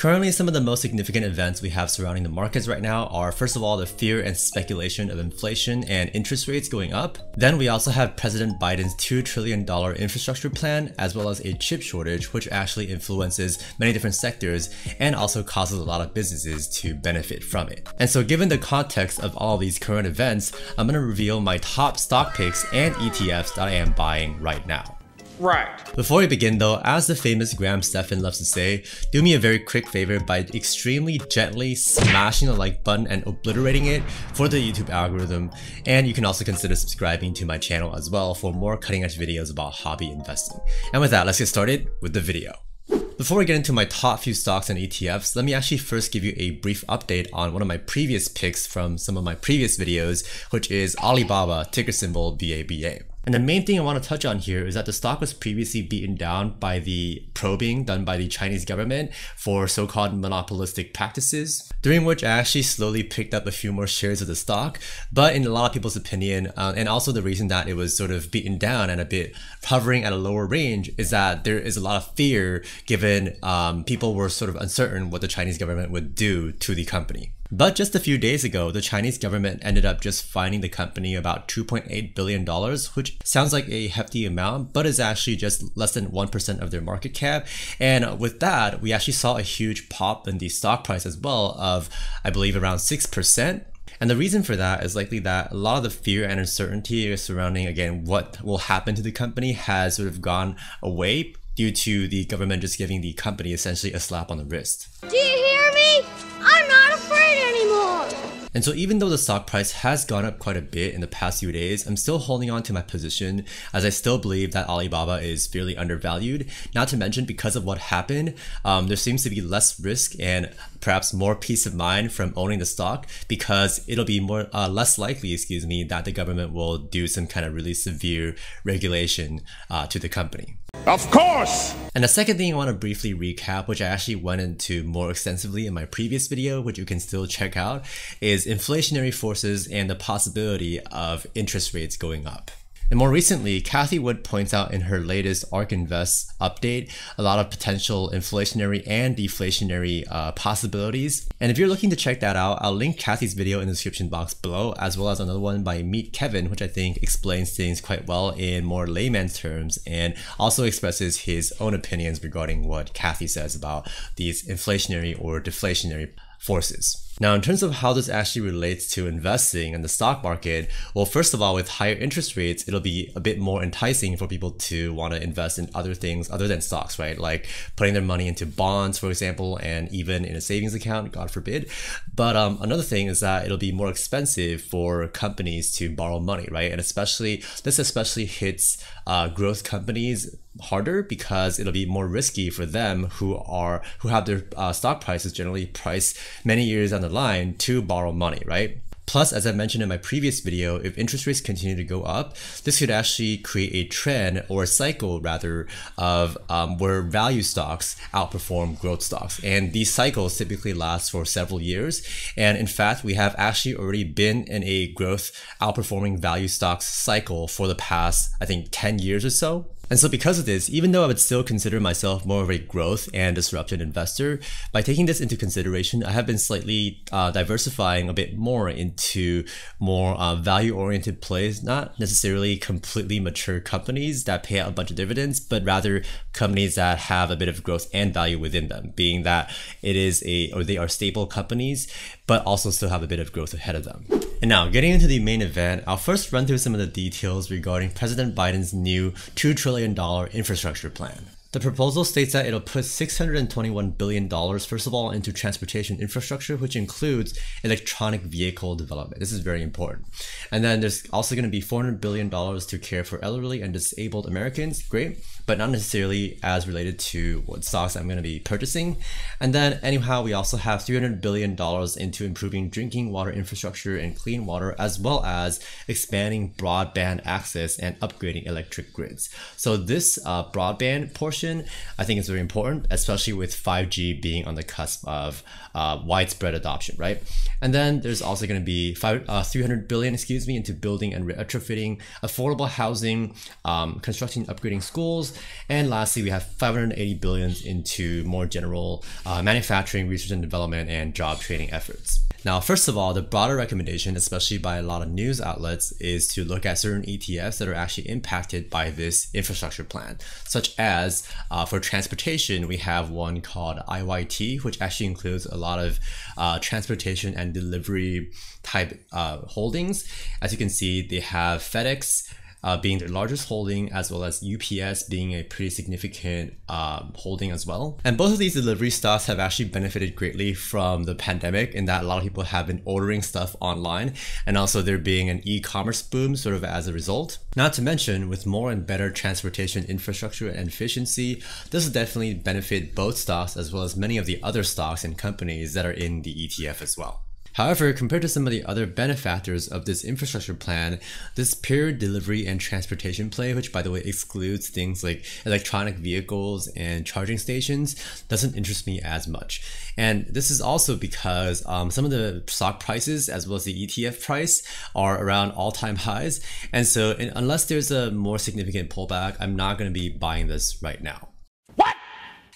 Currently, some of the most significant events we have surrounding the markets right now are first of all the fear and speculation of inflation and interest rates going up. Then we also have President Biden's $2 trillion infrastructure plan, as well as a chip shortage, which actually influences many different sectors and also causes a lot of businesses to benefit from it. And so given the context of all these current events, I'm going to reveal my top stock picks and ETFs that I am buying right now. Right. Before we begin though, as the famous Graham Stephan loves to say, do me a very quick favor by extremely gently smashing the like button and obliterating it for the YouTube algorithm. And you can also consider subscribing to my channel as well for more cutting edge videos about hobby investing. And with that, let's get started with the video. Before we get into my top few stocks and ETFs, let me actually first give you a brief update on one of my previous picks from some of my previous videos, which is Alibaba, ticker symbol BABA. And the main thing I want to touch on here is that the stock was previously beaten down by the probing done by the Chinese government for so-called monopolistic practices, during which I actually slowly picked up a few more shares of the stock. But in a lot of people's opinion, uh, and also the reason that it was sort of beaten down and a bit hovering at a lower range is that there is a lot of fear given um, people were sort of uncertain what the Chinese government would do to the company. But just a few days ago, the Chinese government ended up just fining the company about $2.8 billion, which sounds like a hefty amount, but is actually just less than 1% of their market cap. And with that, we actually saw a huge pop in the stock price as well of, I believe, around 6%. And the reason for that is likely that a lot of the fear and uncertainty surrounding, again, what will happen to the company has sort of gone away due to the government just giving the company essentially a slap on the wrist. Do And so even though the stock price has gone up quite a bit in the past few days, I'm still holding on to my position as I still believe that Alibaba is fairly undervalued. Not to mention because of what happened, um, there seems to be less risk and perhaps more peace of mind from owning the stock because it'll be more uh, less likely, excuse me, that the government will do some kind of really severe regulation uh, to the company. Of course! And the second thing I want to briefly recap, which I actually went into more extensively in my previous video, which you can still check out, is inflationary forces and the possibility of interest rates going up. And more recently, Cathie Wood points out in her latest ARK Invest update a lot of potential inflationary and deflationary uh, possibilities. And if you're looking to check that out, I'll link Cathie's video in the description box below, as well as another one by Meet Kevin, which I think explains things quite well in more layman's terms and also expresses his own opinions regarding what Cathie says about these inflationary or deflationary forces. Now, in terms of how this actually relates to investing in the stock market, well, first of all, with higher interest rates, it'll be a bit more enticing for people to want to invest in other things other than stocks, right? Like putting their money into bonds, for example, and even in a savings account, God forbid. But um, another thing is that it'll be more expensive for companies to borrow money, right? And especially, this especially hits uh, growth companies harder because it'll be more risky for them who are who have their uh, stock prices generally priced many years down the line to borrow money, right? Plus, as I mentioned in my previous video, if interest rates continue to go up, this could actually create a trend or a cycle rather of um, where value stocks outperform growth stocks. And these cycles typically last for several years. And in fact, we have actually already been in a growth outperforming value stocks cycle for the past, I think, 10 years or so. And so because of this, even though I would still consider myself more of a growth and disruption investor, by taking this into consideration, I have been slightly uh, diversifying a bit more into more uh, value-oriented plays, not necessarily completely mature companies that pay out a bunch of dividends, but rather companies that have a bit of growth and value within them, being that it is a, or they are stable companies, but also still have a bit of growth ahead of them. And now, getting into the main event, I'll first run through some of the details regarding President Biden's new $2 trillion infrastructure plan. The proposal states that it'll put $621 billion, first of all, into transportation infrastructure, which includes electronic vehicle development. This is very important. And then there's also going to be $400 billion to care for elderly and disabled Americans. Great but not necessarily as related to what stocks I'm going to be purchasing. And then anyhow, we also have $300 billion into improving drinking water infrastructure and clean water, as well as expanding broadband access and upgrading electric grids. So this uh, broadband portion, I think is very important, especially with 5G being on the cusp of uh, widespread adoption, right? And then there's also going to be five, uh, 300 billion, excuse me, into building and retrofitting affordable housing, um, constructing, upgrading schools, And lastly, we have 580 billions into more general uh, manufacturing, research and development, and job training efforts. Now, first of all, the broader recommendation, especially by a lot of news outlets, is to look at certain ETFs that are actually impacted by this infrastructure plan, such as uh, for transportation, we have one called IYT, which actually includes a lot of uh, transportation and delivery type uh, holdings. As you can see, they have FedEx, uh, being the largest holding, as well as UPS being a pretty significant uh, holding as well. And both of these delivery stocks have actually benefited greatly from the pandemic in that a lot of people have been ordering stuff online and also there being an e-commerce boom sort of as a result. Not to mention, with more and better transportation infrastructure and efficiency, this will definitely benefit both stocks as well as many of the other stocks and companies that are in the ETF as well. However, compared to some of the other benefactors of this infrastructure plan, this pure delivery and transportation play, which by the way excludes things like electronic vehicles and charging stations, doesn't interest me as much. And this is also because um, some of the stock prices, as well as the ETF price, are around all time highs. And so, in, unless there's a more significant pullback, I'm not going to be buying this right now.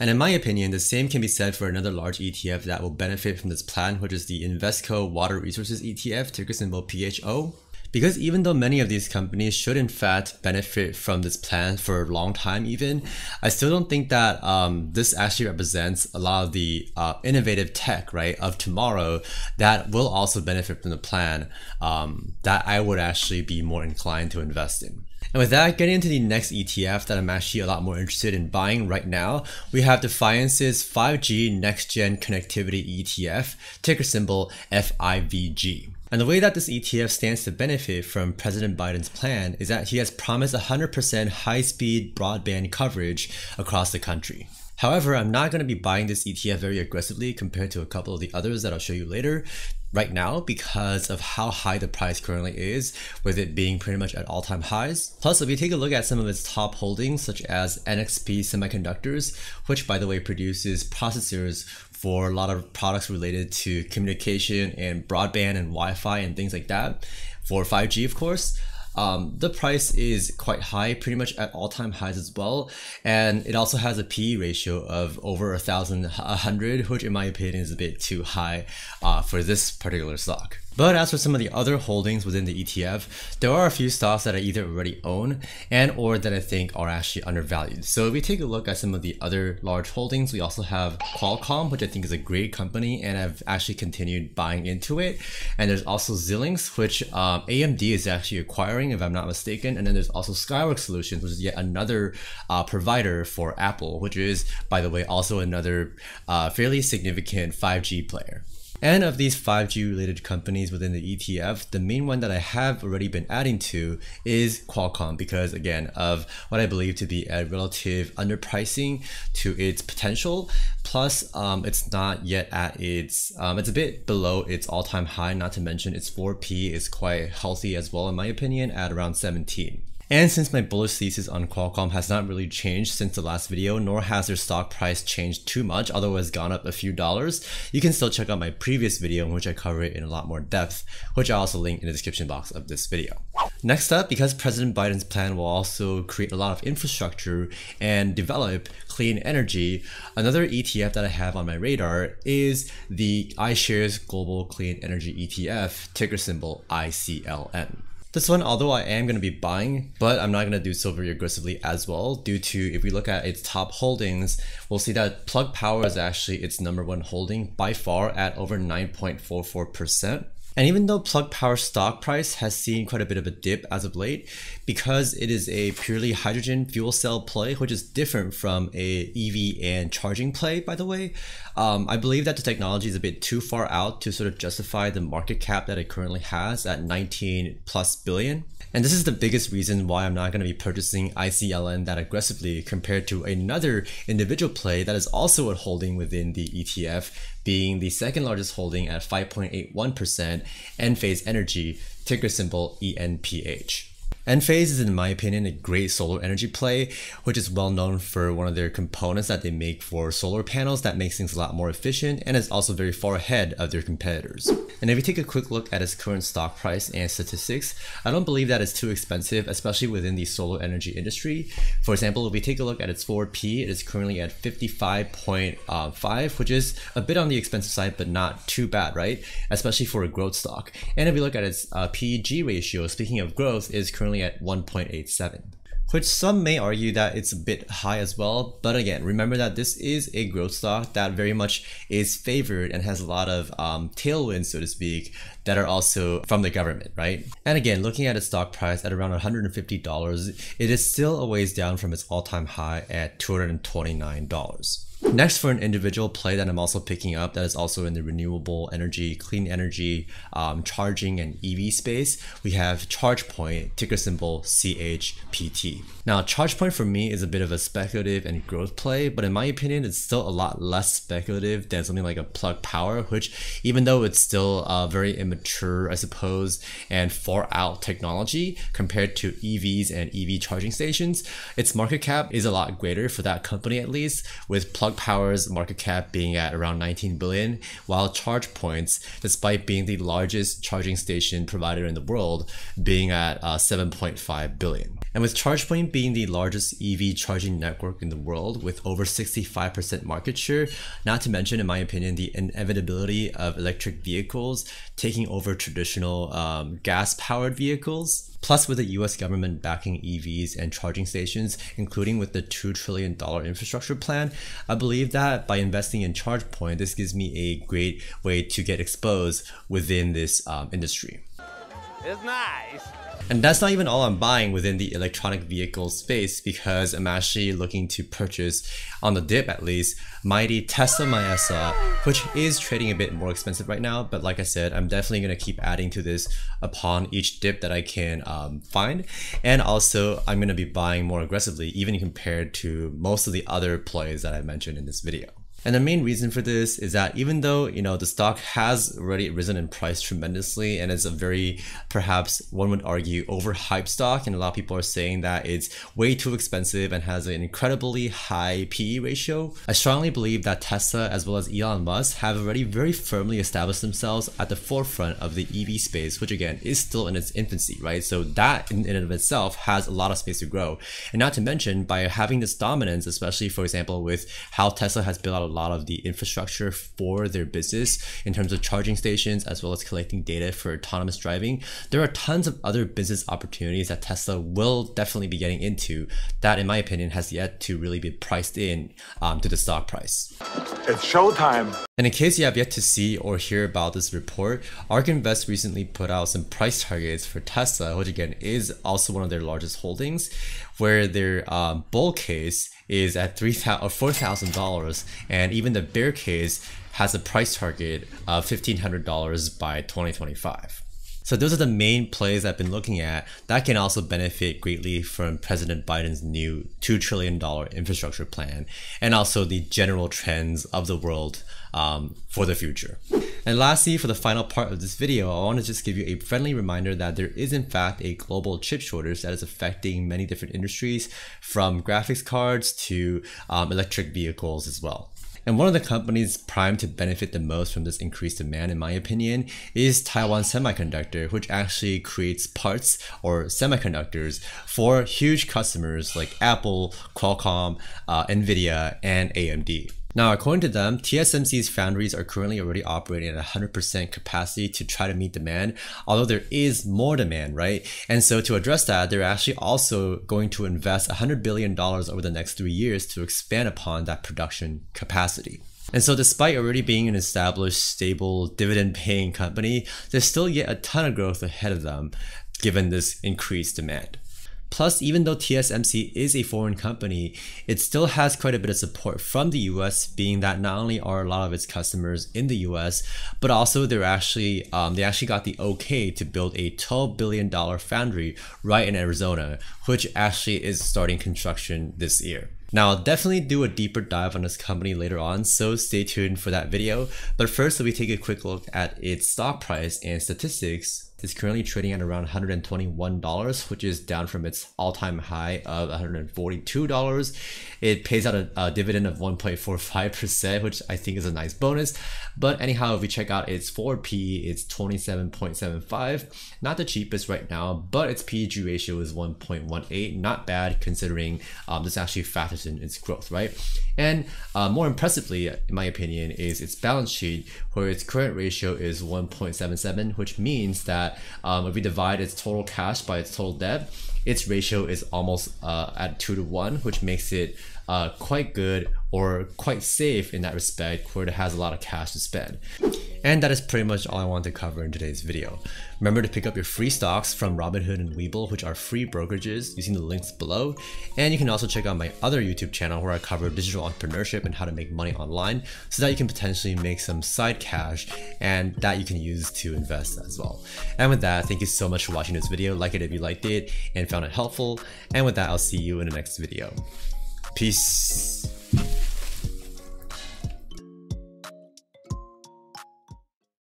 And in my opinion, the same can be said for another large ETF that will benefit from this plan, which is the Invesco Water Resources ETF, ticker symbol PHO. Because even though many of these companies should in fact benefit from this plan for a long time even, I still don't think that um, this actually represents a lot of the uh, innovative tech, right, of tomorrow that will also benefit from the plan um, that I would actually be more inclined to invest in. And with that, getting into the next ETF that I'm actually a lot more interested in buying right now, we have Defiance's 5G Next Gen Connectivity ETF, ticker symbol FIVG. And the way that this ETF stands to benefit from President Biden's plan is that he has promised 100% high speed broadband coverage across the country. However, I'm not going to be buying this ETF very aggressively compared to a couple of the others that I'll show you later right now because of how high the price currently is, with it being pretty much at all-time highs. Plus, if you take a look at some of its top holdings, such as NXP Semiconductors, which by the way produces processors for a lot of products related to communication and broadband and Wi-Fi and things like that, for 5G of course, um, the price is quite high, pretty much at all-time highs as well, and it also has a PE ratio of over a thousand, a hundred, which in my opinion is a bit too high uh, for this particular stock. But as for some of the other holdings within the ETF, there are a few stocks that I either already own and or that I think are actually undervalued. So if we take a look at some of the other large holdings, we also have Qualcomm, which I think is a great company and I've actually continued buying into it. And there's also Xilinx, which um, AMD is actually acquiring if I'm not mistaken. And then there's also Skyworks Solutions, which is yet another uh, provider for Apple, which is, by the way, also another uh, fairly significant 5G player. And of these 5G related companies within the ETF, the main one that I have already been adding to is Qualcomm because again of what I believe to be a relative underpricing to its potential. Plus, um, it's not yet at its, um, it's a bit below its all-time high, not to mention its 4P is quite healthy as well in my opinion at around 17. And since my bullish thesis on Qualcomm has not really changed since the last video, nor has their stock price changed too much, although it has gone up a few dollars, you can still check out my previous video in which I cover it in a lot more depth, which I also link in the description box of this video. Next up, because President Biden's plan will also create a lot of infrastructure and develop clean energy, another ETF that I have on my radar is the iShares Global Clean Energy ETF, ticker symbol ICLN. This one, although I am going to be buying, but I'm not going to do so very aggressively as well due to if we look at its top holdings, we'll see that Plug Power is actually its number one holding by far at over 9.44%. And even though Plug Power stock price has seen quite a bit of a dip as of late, because it is a purely hydrogen fuel cell play, which is different from a EV and charging play, by the way, um, I believe that the technology is a bit too far out to sort of justify the market cap that it currently has at 19 plus billion. And this is the biggest reason why I'm not going to be purchasing ICLN that aggressively compared to another individual play that is also a holding within the ETF, being the second largest holding at 5.81%, Enphase Energy, ticker symbol ENPH. Enphase is, in my opinion, a great solar energy play, which is well known for one of their components that they make for solar panels that makes things a lot more efficient and is also very far ahead of their competitors. And if you take a quick look at its current stock price and statistics, I don't believe that it's too expensive, especially within the solar energy industry. For example, if we take a look at its forward P, it is currently at 55.5, which is a bit on the expensive side, but not too bad, right? Especially for a growth stock. And if we look at its uh, PEG ratio, speaking of growth, is currently at 1.87 which some may argue that it's a bit high as well. But again, remember that this is a growth stock that very much is favored and has a lot of um, tailwinds, so to speak, that are also from the government, right? And again, looking at its stock price at around $150, it is still a ways down from its all-time high at $229. Next, for an individual play that I'm also picking up that is also in the renewable energy, clean energy, um, charging, and EV space, we have ChargePoint, ticker symbol CHPT. Now, ChargePoint for me is a bit of a speculative and growth play, but in my opinion, it's still a lot less speculative than something like a Plug Power, which even though it's still uh, very immature, I suppose, and far out technology compared to EVs and EV charging stations, its market cap is a lot greater for that company at least, with Plug Power's market cap being at around 19 billion, while ChargePoint's, despite being the largest charging station provider in the world, being at uh, 7.5 billion. And with ChargePoint being the largest EV charging network in the world with over 65% market share, not to mention, in my opinion, the inevitability of electric vehicles taking over traditional um, gas powered vehicles, Plus, with the US government backing EVs and charging stations, including with the $2 trillion infrastructure plan, I believe that by investing in ChargePoint, this gives me a great way to get exposed within this um, industry. It's nice. And that's not even all I'm buying within the electronic vehicle space because I'm actually looking to purchase, on the dip at least, mighty Tesla Mayesa, which is trading a bit more expensive right now. But like I said, I'm definitely going to keep adding to this upon each dip that I can um, find. And also, I'm going to be buying more aggressively, even compared to most of the other plays that I mentioned in this video. And the main reason for this is that even though, you know, the stock has already risen in price tremendously and it's a very, perhaps one would argue, overhyped stock, and a lot of people are saying that it's way too expensive and has an incredibly high PE ratio, I strongly believe that Tesla as well as Elon Musk have already very firmly established themselves at the forefront of the EV space, which again is still in its infancy, right? So that in and of itself has a lot of space to grow. And not to mention by having this dominance, especially for example, with how Tesla has built out lot of the infrastructure for their business in terms of charging stations as well as collecting data for autonomous driving. There are tons of other business opportunities that Tesla will definitely be getting into that, in my opinion, has yet to really be priced in um, to the stock price. It's showtime. And in case you have yet to see or hear about this report, ARK Invest recently put out some price targets for Tesla, which again is also one of their largest holdings, where their um, bull case is at three thousand or uh, four thousand dollars, and even the bear case has a price target of fifteen hundred dollars by 2025. So those are the main plays I've been looking at that can also benefit greatly from President Biden's new $2 trillion infrastructure plan and also the general trends of the world um, for the future. And lastly, for the final part of this video, I want to just give you a friendly reminder that there is in fact a global chip shortage that is affecting many different industries from graphics cards to um, electric vehicles as well. And one of the companies primed to benefit the most from this increased demand, in my opinion, is Taiwan Semiconductor, which actually creates parts or semiconductors for huge customers like Apple, Qualcomm, uh, Nvidia, and AMD. Now, according to them, TSMC's foundries are currently already operating at 100% capacity to try to meet demand, although there is more demand, right? And so to address that, they're actually also going to invest $100 billion over the next three years to expand upon that production capacity. And so despite already being an established, stable, dividend-paying company, there's still yet a ton of growth ahead of them given this increased demand. Plus, even though TSMC is a foreign company, it still has quite a bit of support from the US, being that not only are a lot of its customers in the US, but also they're actually um, they actually got the okay to build a 12 billion dollar foundry right in Arizona, which actually is starting construction this year. Now I'll definitely do a deeper dive on this company later on, so stay tuned for that video. But first, let me take a quick look at its stock price and statistics is currently trading at around $121, which is down from its all-time high of $142. It pays out a, a dividend of 1.45%, which I think is a nice bonus. But anyhow, if we check out its forward P, it's 27.75. Not the cheapest right now, but its PEG ratio is 1.18. Not bad considering um, this actually factors in its growth, right? And uh, more impressively, in my opinion, is its balance sheet, where its current ratio is 1.77, which means that um, if we divide its total cash by its total debt, its ratio is almost uh, at 2 to 1, which makes it uh, quite good or quite safe in that respect where it has a lot of cash to spend. And that is pretty much all I want to cover in today's video. Remember to pick up your free stocks from Robinhood and Webull, which are free brokerages using the links below. And you can also check out my other YouTube channel where I cover digital entrepreneurship and how to make money online so that you can potentially make some side cash and that you can use to invest as well. And with that, thank you so much for watching this video. Like it if you liked it and found it helpful. And with that, I'll see you in the next video. Peace.